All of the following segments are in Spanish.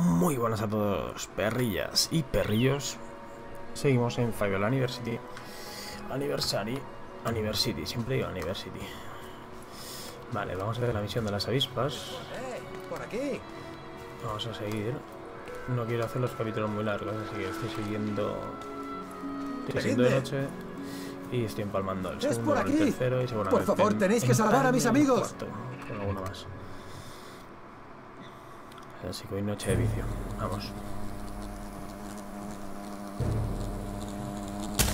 Muy buenas a todos, perrillas y perrillos. Seguimos en Five Anniversary. Anniversary. Anniversary, siempre digo Anniversary. Vale, vamos a ver la misión de las avispas. por aquí. Vamos a seguir. No quiero hacer los capítulos muy largos, así que estoy siguiendo. Estoy siguiendo de noche y estoy empalmando el Es segundo por el aquí. tercero y seguramente. Por favor, tenéis que salvar a mis amigos. cuarto Con alguno más. Así que hoy noche de vicio. Vamos.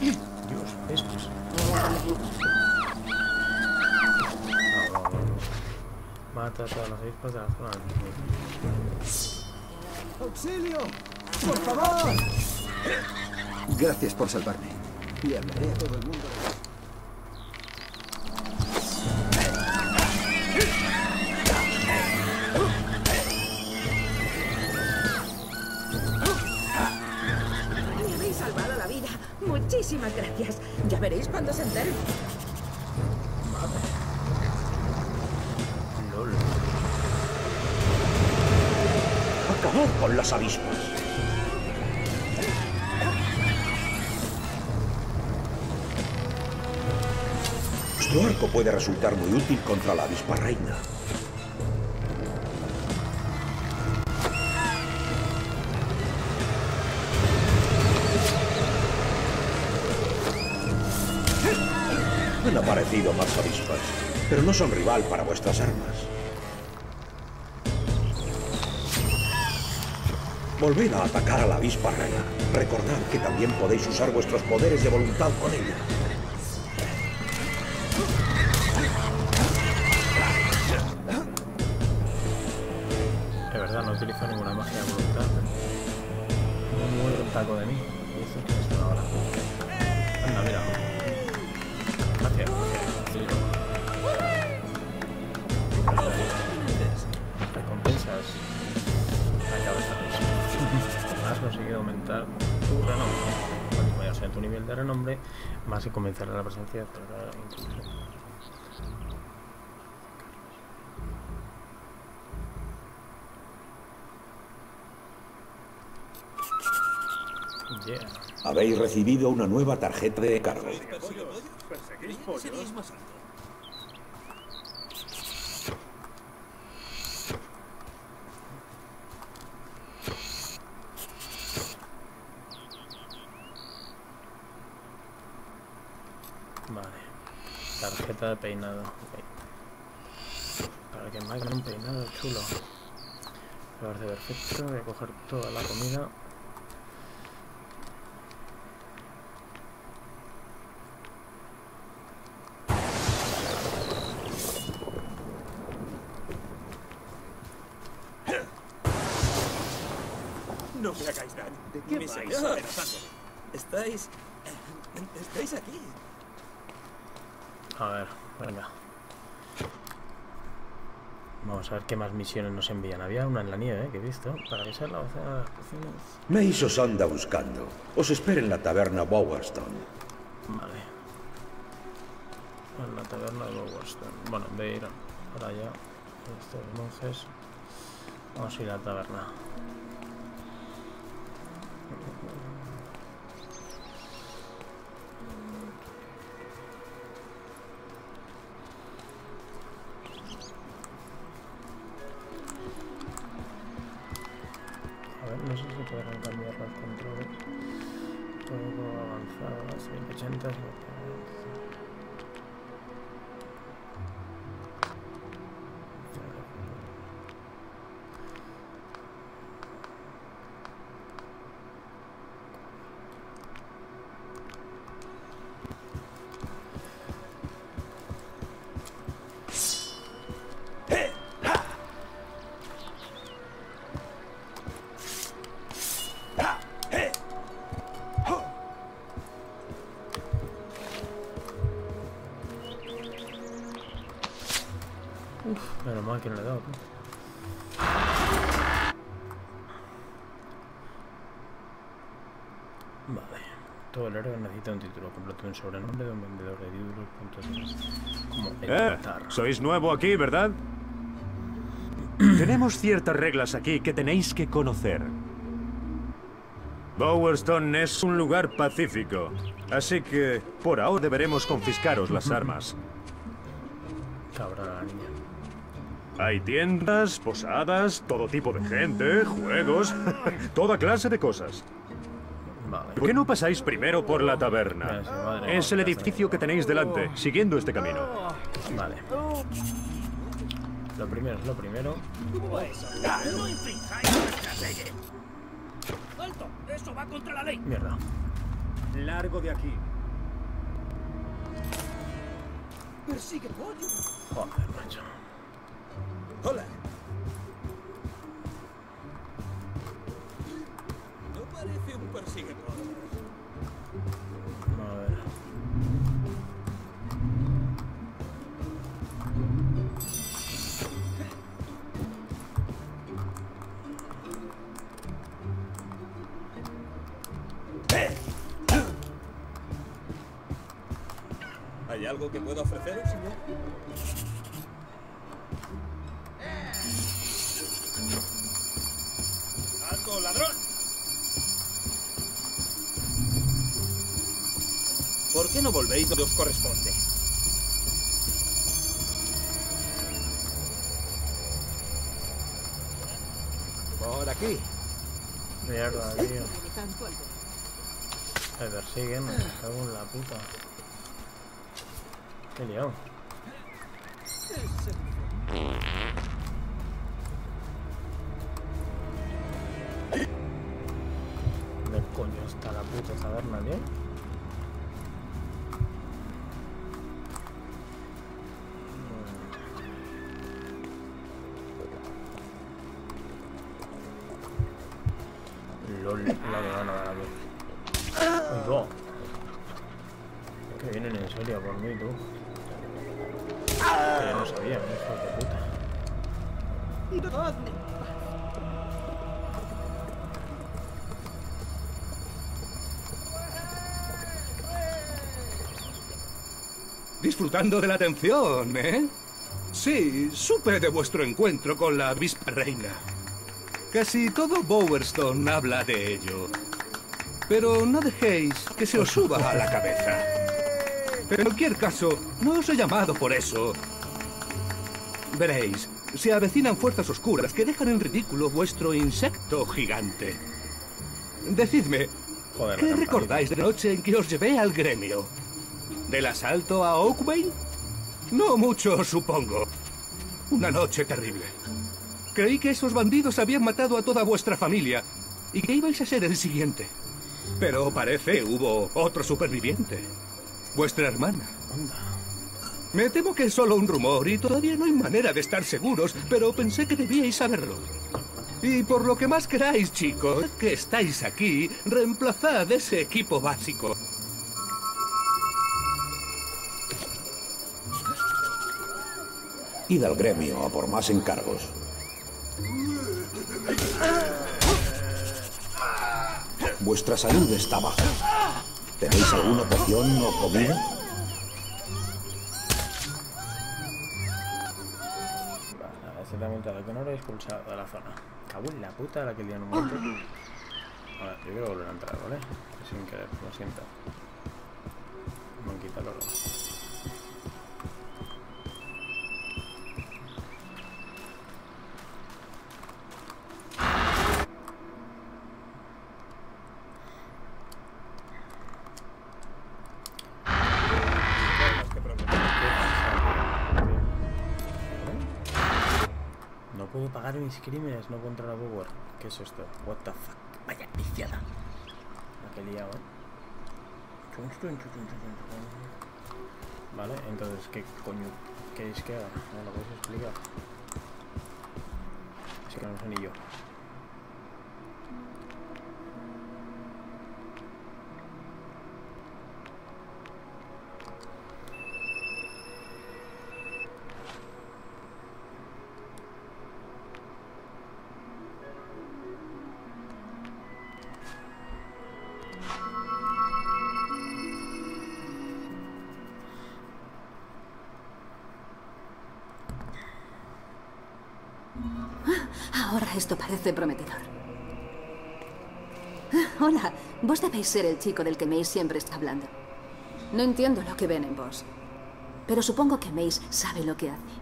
Dios, estos. Mata a todas las avispas de la zona del ¡Auxilio! ¡Por favor! Gracias por salvarme. Hablaré a todo el mundo. Gracias. Ya veréis cuando se enteren. LOL. Acabad con las avispas. Vuestro arco puede resultar muy útil contra la avispa reina. Han aparecido más avispas, pero no son rival para vuestras armas. Volved a atacar a la avispa reina. Recordad que también podéis usar vuestros poderes de voluntad con ella. Tu nivel de renombre, más se comenzará la presencia de. Yeah. Habéis recibido una nueva tarjeta de cargo. Vale. De peinado. Para que me hagan un peinado chulo. Me parece perfecto. Voy a coger toda la comida. No me hagáis daño. ¿De qué Me vais? Estáis... Estáis aquí. A ver, venga. Vamos a ver qué más misiones nos envían. Había una en la nieve, ¿eh? que he visto. Para avisar la vocera de las cocinas. Mace os anda buscando. Os espera en la taberna Bowerstone. Vale. En la taberna de Lowestown. Bueno, de ir para allá, estos monjes, vamos a ir a la taberna. Avanzado, 180. Menos mal que no le he dado. tú. Vale. Todo el héroe necesita un título completo, un sobrenombre de un vendedor de títulos, como Eh, sois nuevo aquí, ¿verdad? Tenemos ciertas reglas aquí que tenéis que conocer. Bowerstone es un lugar pacífico, así que por ahora deberemos confiscaros las armas. Cabrona la niña. Hay tiendas, posadas, todo tipo de gente, juegos, toda clase de cosas. Vale. ¿Por qué no pasáis primero por la taberna? Es el edificio que tenéis delante, siguiendo este camino. Vale. Lo primero es lo primero. ¡Alto! ¡Eso va contra la ley! Mierda. Largo de aquí. ¡Persigue pollo! Joder, macho. ¡Hola! No parece un. A ver. ¿Hay algo que pueda ofreceros, señor? Qué no volvéis donde os corresponde? Por aquí. Mierda, tío. Me persiguen, me cago en la puta. Qué liado. LOL, la que van a dar a mí. Uy, va. Que vienen en serio por mí, tú. Que yo no sabía, hijo de puta. Disfrutando de la atención, ¿eh? Sí, supe de vuestro encuentro con la avispa reina. Casi todo Bowerstone habla de ello. Pero no dejéis que se os suba a la cabeza. En cualquier caso, no os he llamado por eso. Veréis, se avecinan fuerzas oscuras que dejan en ridículo vuestro insecto gigante. Decidme, Joder, ¿qué recordáis de la noche en que os llevé al gremio? ¿Del asalto a Oakvale? No mucho, supongo. Una noche terrible. Creí que esos bandidos habían matado a toda vuestra familia y que ibais a ser el siguiente. Pero parece hubo otro superviviente. Vuestra hermana. Me temo que es solo un rumor y todavía no hay manera de estar seguros, pero pensé que debíais saberlo. Y por lo que más queráis, chicos, que estáis aquí, reemplazad ese equipo básico. Id al gremio a por más encargos. Vuestra salud está baja. ¿Tenéis alguna poción o comida? Vale, a que no lo he expulsado de la zona. Cago en la puta la que le un momento. A ver, yo quiero volver a entrar, ¿vale? Sin querer, lo siento. Me han quitado el oro. Crímenes, no contra la Bower. ¿Qué es esto? What the fuck? Vaya viciada. La que he liado, ¿eh? Vale, entonces, ¿qué coño queréis que haga? ¿Me lo podéis explicar? Así que no sé ni yo. Parece prometedor. Ah, Hola, vos debéis ser el chico del que Mace siempre está hablando. No entiendo lo que ven en vos. Pero supongo que Mace sabe lo que hace.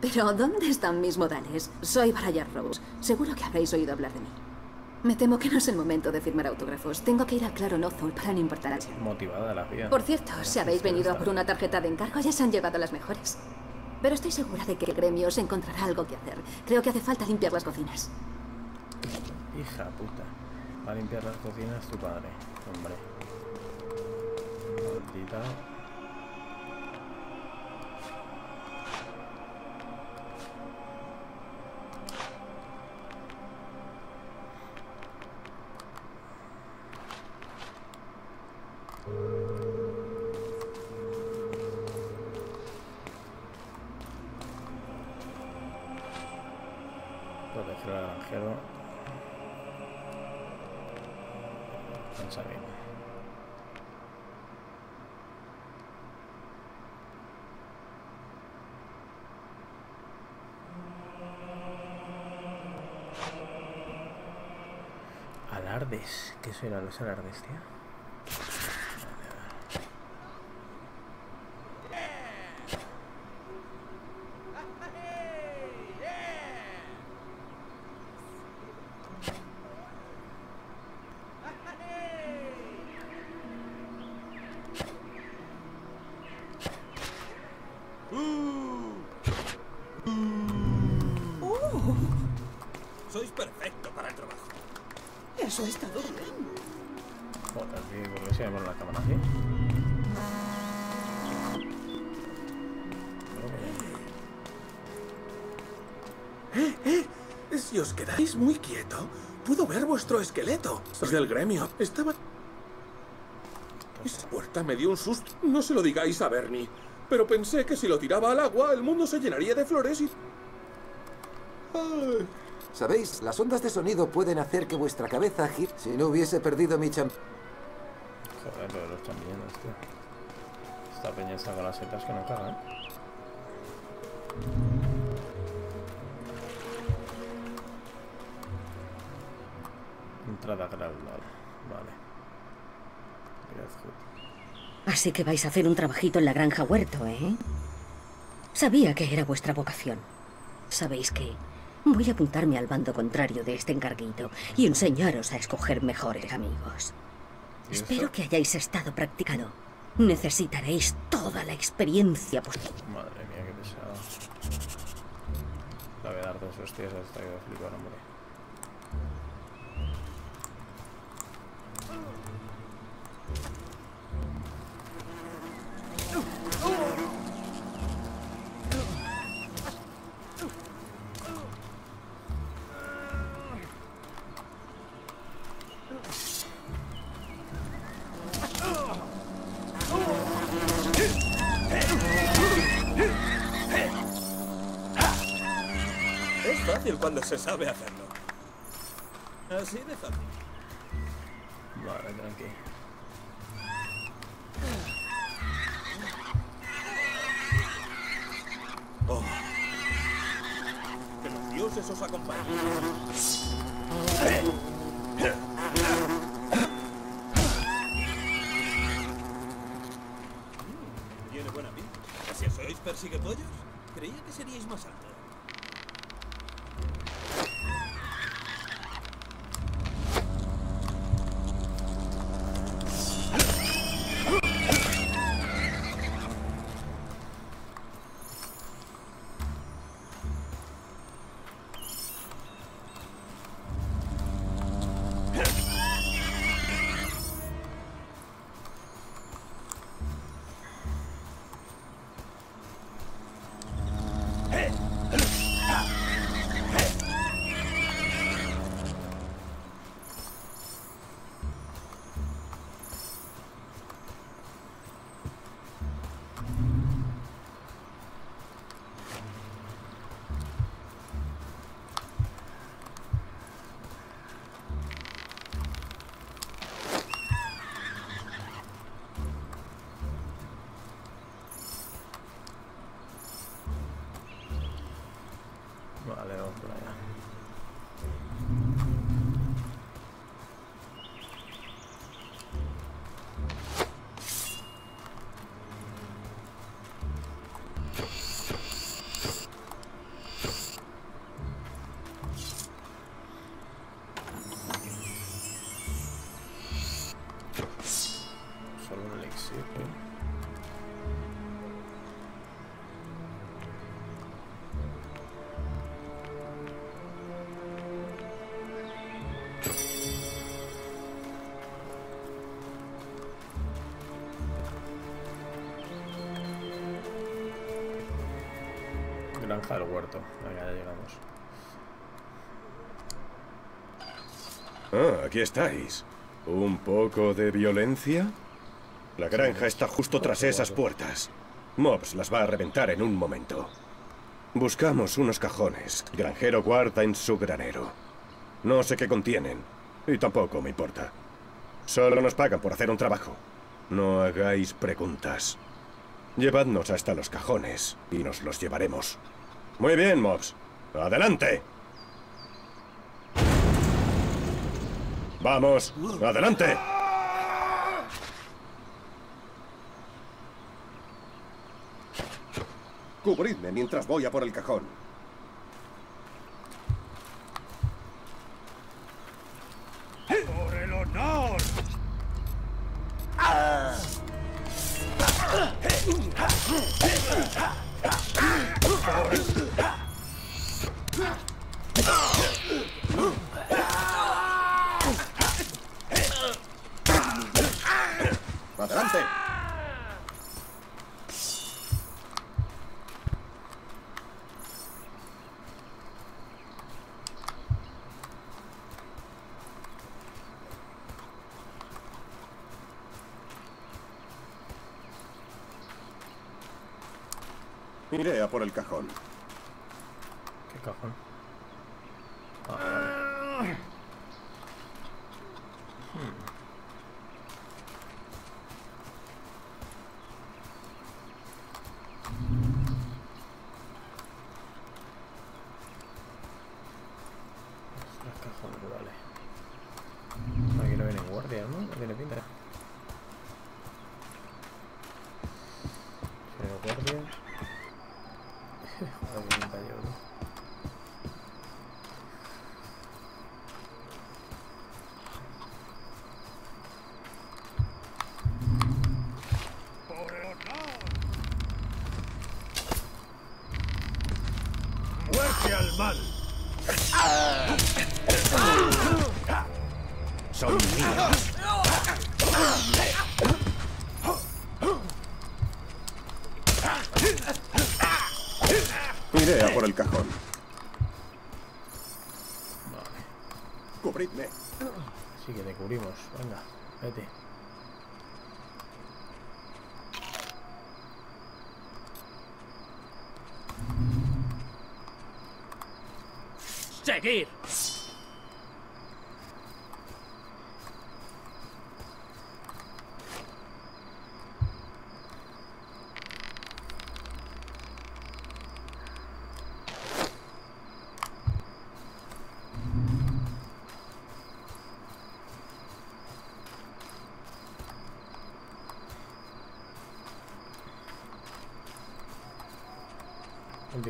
Pero, ¿dónde están mis modales? Soy Brian Rose. Seguro que habréis oído hablar de mí. Me temo que no es el momento de firmar autógrafos. Tengo que ir a Claro Nozul para no importar Motivada la vida. Por cierto, si habéis venido a por una tarjeta de encargo, ya se han llevado las mejores. Pero estoy segura de que el gremio os encontrará algo que hacer. Creo que hace falta limpiar las cocinas. Hija puta. Va a limpiar las cocinas tu padre. Hombre. Maldita. Granjero. Pensar bien. Alardes. ¿Qué serán los alardes, tío? Sois perfecto para el trabajo. Eso estado bien. Joder, tío, ¿por qué se me pone la cámara así? Si os quedáis muy quieto, puedo ver vuestro esqueleto. Los del gremio estaban... Esa puerta me dio un susto. No se lo digáis a Bernie. Pero pensé que si lo tiraba al agua, el mundo se llenaría de flores y... Ay. ¿Sabéis? Las ondas de sonido pueden hacer que vuestra cabeza gire. Si no hubiese perdido mi champ... Joder, lo de los champiñones, tío. Esta peña está con las setas que no cagan. Entrada gradual. Vale. Gracias. Así que vais a hacer un trabajito en la granja huerto, ¿eh? Sabía que era vuestra vocación. ¿Sabéis qué? Voy a apuntarme al bando contrario de este encarguito y enseñaros a escoger mejores amigos. Espero que hayáis estado practicando. Necesitaréis toda la experiencia posible. Madre mía, qué pesado. Le voy a dar dos hostias hasta que flipar, hombre. Cuando se sabe hacerlo. Así de fácil. Vale, tranqui. Oh. Que los dioses os acompañen. Tiene buena pinta. ¿Si sois persiguepollos? Creía que seríais más altos. Granja del huerto. Venga, ya llegamos. Ah, aquí estáis. ¿Un poco de violencia? La granja está justo tras esas puertas. Mobs las va a reventar en un momento. Buscamos unos cajones. Granjero guarda en su granero. No sé qué contienen. Y tampoco me importa. Solo nos pagan por hacer un trabajo. No hagáis preguntas. Llevadnos hasta los cajones y nos los llevaremos. Muy bien, mobs. ¡Adelante! ¡Vamos! ¡Adelante! Cubridme mientras voy a por el cajón. Iré a por el cajón. ¿Qué cajón? Ah, vale. Hmm. Los cajones, vale. Aquí no vienen guardias, ¿no? No tiene pinta. Pero guardias. Joder, qué pinta llevo, ¿no? ¡Por el honor! ¡Muerte al mal! Son míos. Iré a por el cajón. Vale. Cubridme. Sí que te cubrimos. Venga, vete. ¡Seguir!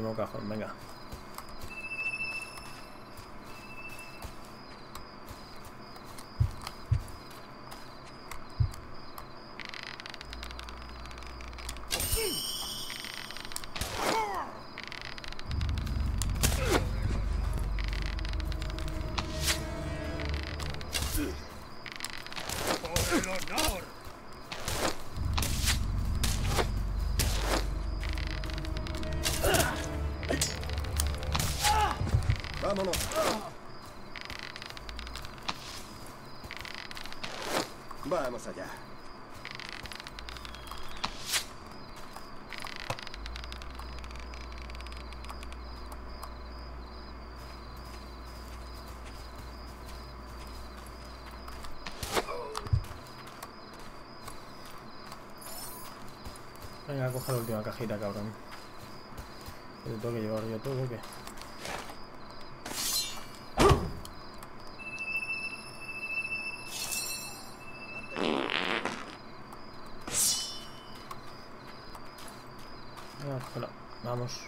Último cajón, venga. Vámonos. Vamos allá. Venga, coge la última cajita, cabrón. ¿Te tengo que llevar yo todo o qué? Venga, cógela. Vamos.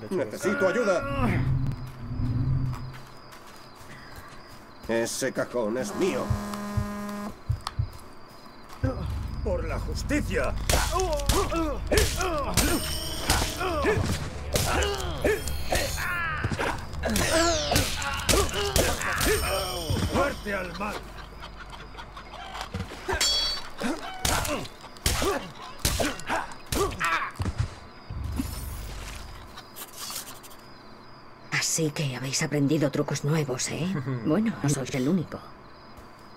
De hecho, Necesito ayuda. Ese cajón es mío. ¡Por la justicia! ¡Muerte al mal! Sí que habéis aprendido trucos nuevos, ¿eh? Bueno, no sois el único.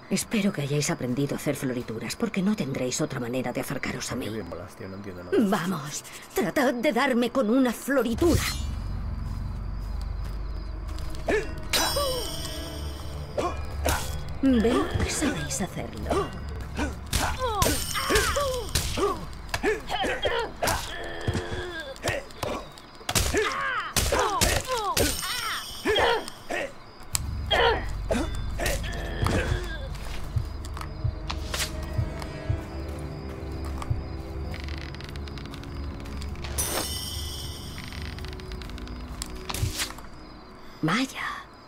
Espero que hayáis aprendido a hacer florituras, porque no tendréis otra manera de acercaros a mí. Qué bien molas, tío, no entiendo nada. Vamos, tratad de darme con una floritura. Veo que sabéis hacerlo.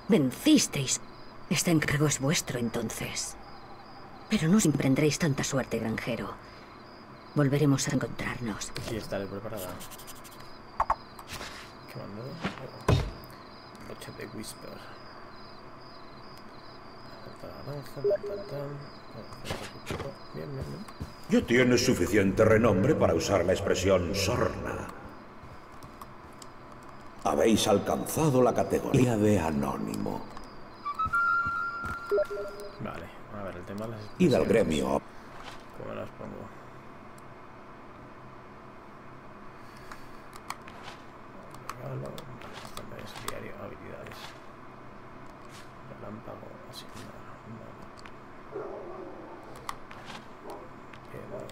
Vencisteis. Este encargo es vuestro entonces. Pero no siempre tendréis tanta suerte, granjero. Volveremos a encontrarnos. Sí, estaré preparada. ¿Qué mando? Broche de Whisper. Naranja, tan, tan, tan. Bien, bien, bien. Ya tienes suficiente renombre para usar la expresión sorna. Habéis alcanzado la categoría de anónimo. Vale, a ver, el tema de las Id al gremio. ¿Cómo las pongo? Regalo. Esto me es diario. Habilidades. Relámpago. Asignar. Vale. Piedad.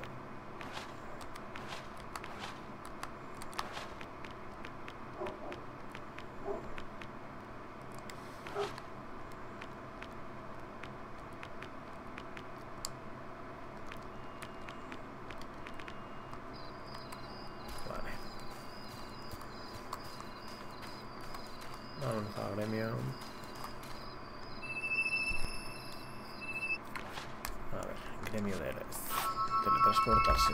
Vale. Vamos a gremio. A ver, gremio de héroes. Teletransportarse.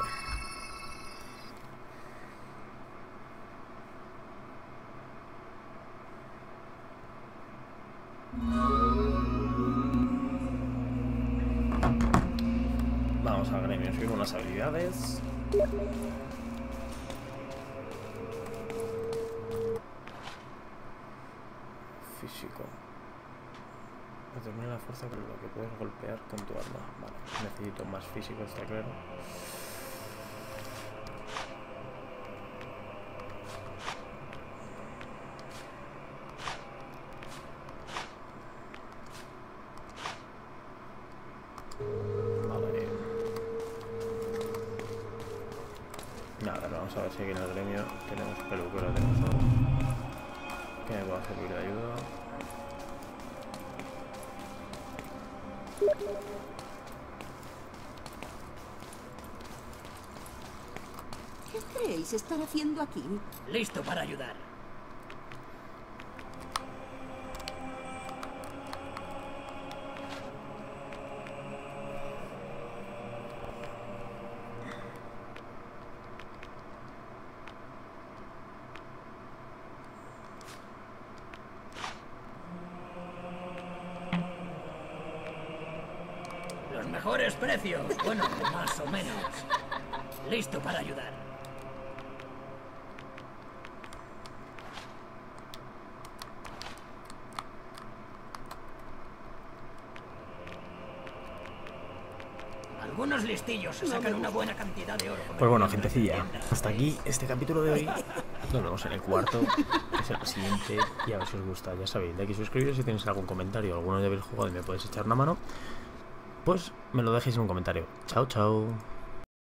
Vamos al gremio, subimos las habilidades. Con tu arma. Vale, necesito más físico, está claro. Estar haciendo aquí? Listo para ayudar. Los mejores precios. Bueno, más o menos. Listo para ayudar. Listillos sacan una buena cantidad de oro. Pues bueno, gentecilla, hasta aquí este capítulo de hoy. Nos vemos en el cuarto, que es el siguiente. Y a ver si os gusta, ya sabéis, de aquí suscribiros si tenéis algún comentario, alguno de habéis jugado y me podéis echar una mano. Pues me lo dejéis en un comentario. Chao, chao.